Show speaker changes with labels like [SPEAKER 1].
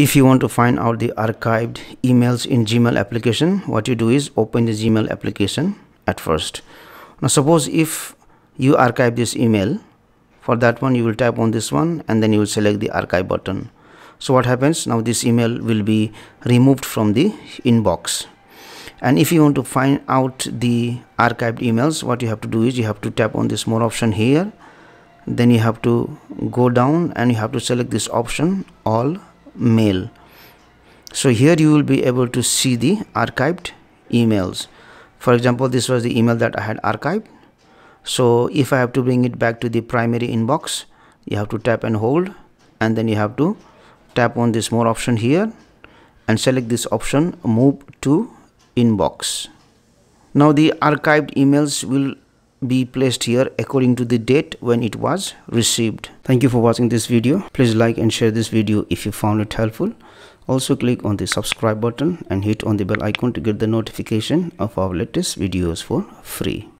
[SPEAKER 1] if you want to find out the archived emails in gmail application what you do is open the gmail application at first. Now suppose if you archive this email for that one you will tap on this one and then you will select the archive button. So what happens? Now this email will be removed from the inbox. And if you want to find out the archived emails what you have to do is you have to tap on this more option here. Then you have to go down and you have to select this option all mail. So here you will be able to see the archived emails. For example this was the email that i had archived. So if i have to bring it back to the primary inbox you have to tap and hold and then you have to tap on this more option here and select this option move to inbox. Now the archived emails will be placed here according to the date when it was received. Thank you for watching this video. Please like and share this video if you found it helpful. Also click on the subscribe button and hit on the bell icon to get the notification of our latest videos for free